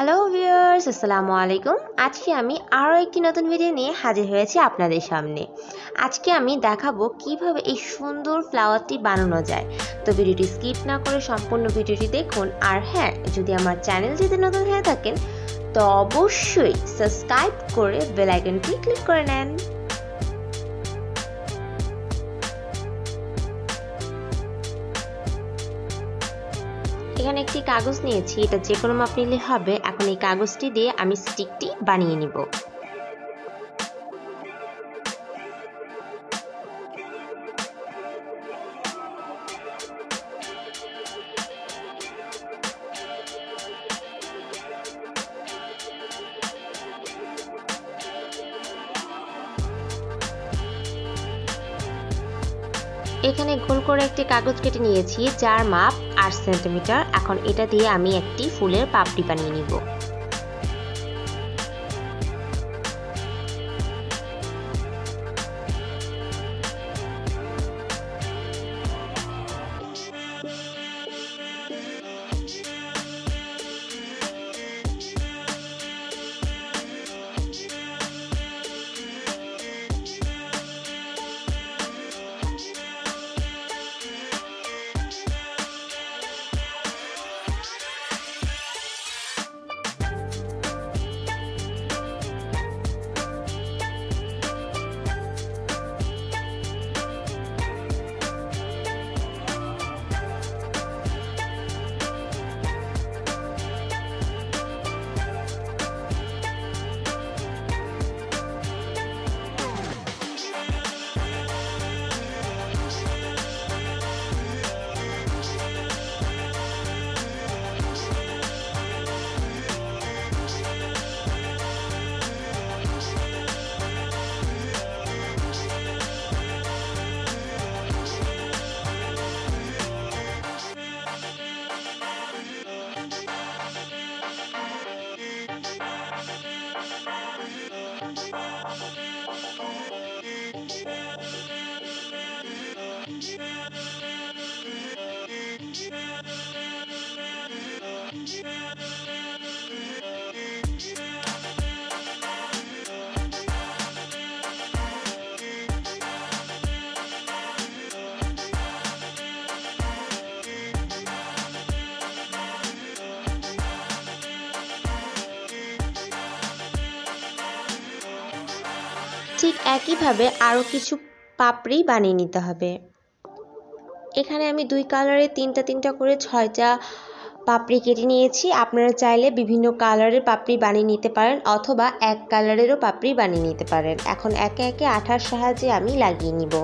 Hello viewers আসসালামু আলাইকুম। আজকে আমি আরও একটি নতুন ভিডিও নিয়ে হাজির হয়েছি আপনাদের সামনে। আজকে আমি দেখাবো কীভাবে এই সুন্দর ফ্লাওয়ারটি বানানো যায়। তো ভিডিওটি স্কিপ না করে সম্পূর্ণ ভিডিওটি দেখুন। আর হ্যাঁ যদি আমার চ্যানেলটিতে নতুন হয়ে থাকেন, তো অবশ্যই সাবস্ক্রাইব করে বেল আইকনটি ক্লিক করে নেন। এখানে একটি কাগজ নিয়েছি, এটা যে কোনো মাপ নিলে হবে। এখন এই কাগজটি দিয়ে আমি স্টিকটি বানিয়ে নিব। এখানে গোল করে একটি কাগজ কেটে নিয়েছি, যার মাপ আট সেন্টিমিটার। এখন এটা দিয়ে আমি একটি ফুলের পাপড়ি বানিয়ে নিব। ঠিক একইভাবে আরও কিছু পাপড়ি বানিয়ে নিতে হবে। এখানে আমি দুই কালারে তিনটা তিনটা করে ছয়টা পাপড়ি কেটে নিয়েছি। আপনারা চাইলে বিভিন্ন কালারের পাপড়ি বানিয়ে নিতে পারেন অথবা এক কালারেরও পাপড়ি বানিয়ে নিতে পারেন। এখন একে একে আঠার সাহায্যে আমি লাগিয়ে নিব।